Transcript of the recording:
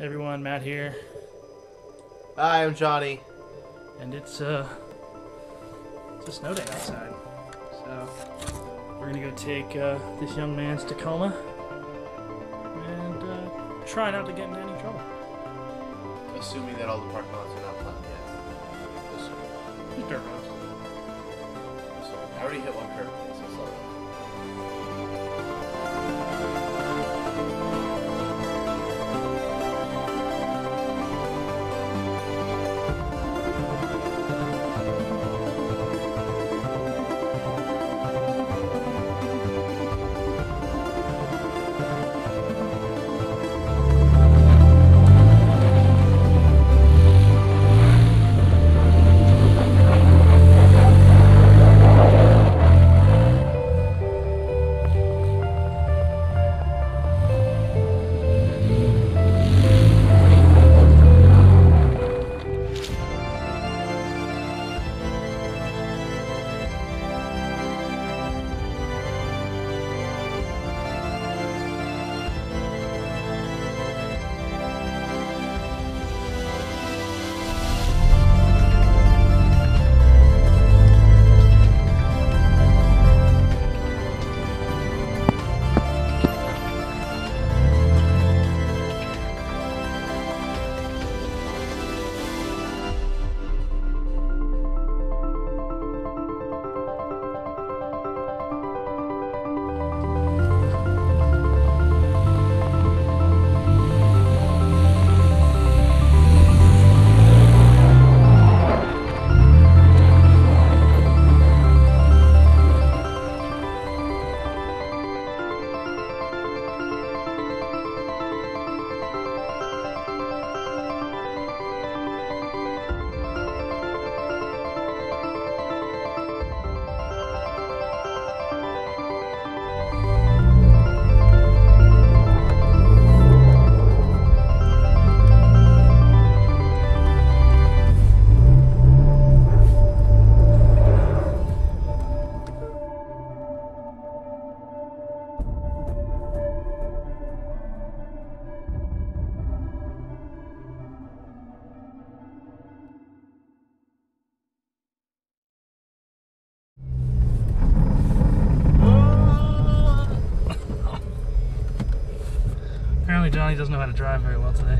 everyone, Matt here, Hi, I'm Johnny. and it's uh, it's a snow day outside. So we're gonna go take uh, this young man's Tacoma and uh, try not to get into any trouble. Assuming that all the parking lots are not plowed yet. Just dirt roads. So, I already hit one curb. Apparently Johnny doesn't know how to drive very well today.